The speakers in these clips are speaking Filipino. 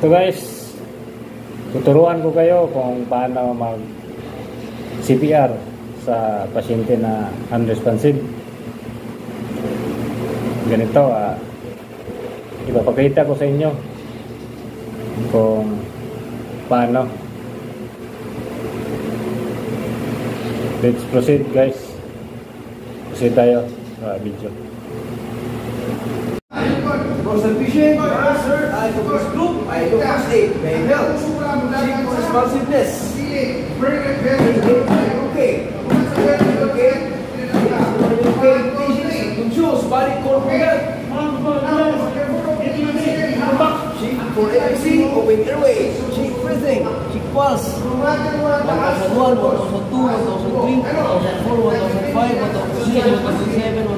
Ito guys, tuturuan ko kayo kung paano mag CPR sa pasyente na unresponsive. Ganito, ah, ipapakita ko sa inyo kung paano. Let's proceed guys. Proceed tayo sa video. I do first group, I do first aid, may help. Seek responsiveness. Okay. Okay. Okay, patients to choose body corporal health. Check for ABC, open airway, check breathing, check pulse. 1001, 1002, 1003, 1004, 1005, 1006, 1007,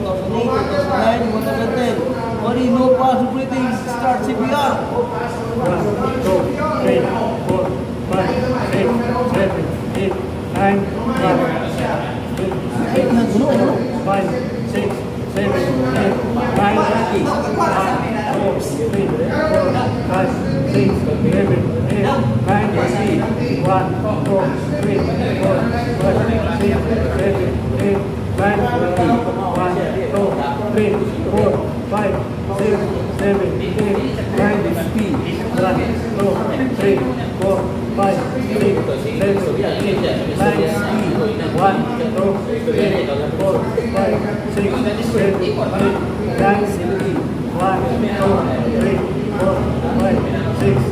Right? You want to get there. What do you know about who breathing? Start CPR. One, two, three, four, five, six, seven, eight, nine, one, two, three, five, six, seven, eight, nine, eight, one, four, three, four, five, six, seven, eight, nine, eight, one, two, three, four, seven, eight, nine, ten. One, two, three, four, five, six, seven, eight, nine, ten. One, two, three, four, five, six, seven, eight, nine, ten. One, two, three, four, five, six,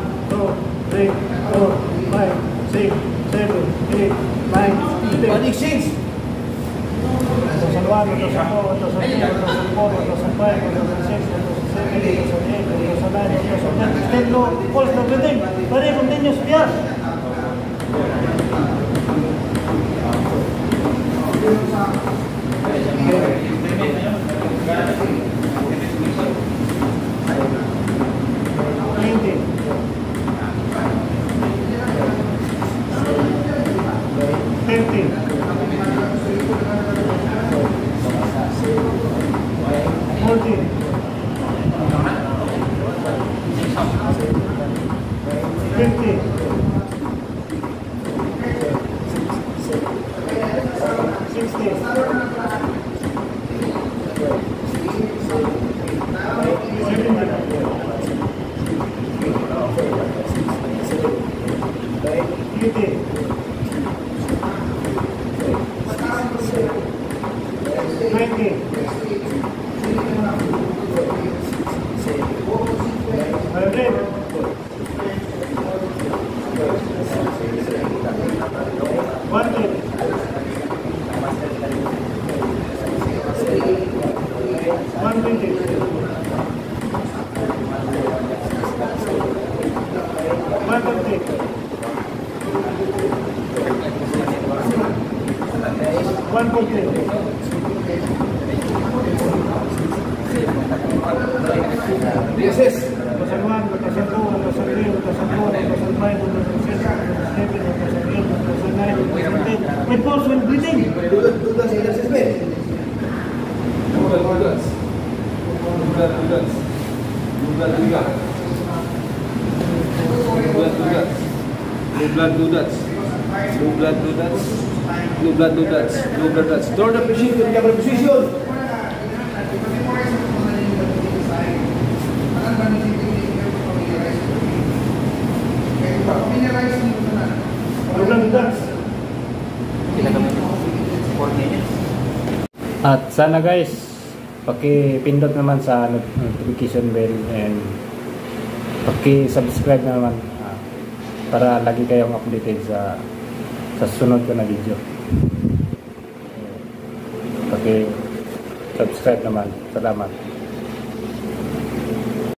seven, eight, nine, ten. One exchange. Los salvados, los salvados, los salvados, los salvados, los salvados, los salvados, Usted no, Polska, Bedeń, Barego, Denios, Piaz. 15. pan completo. Dieces. Los hermanos, los amigos, los amigos, los amores, los hermanos, los princesas, los jefes, los amigos, los hermanos, los presidentes, reposo en Britain. Dudas y gracias, ¿ves? Dudas, dudas. Dudas, dudas. Dudas, dudas. Dudas, dudas. Dudas, dudas. Do blood, do that. Do blood, do that. Do blood, do that. Do blood, do that. Turn the position to the camera position. Program dance. At sana guys, paki-pindot naman sa not- notification bell and paki-subscribe na naman para lagi kayong updated sa sa sunod ko na video. Paki subscribe naman. Salamat.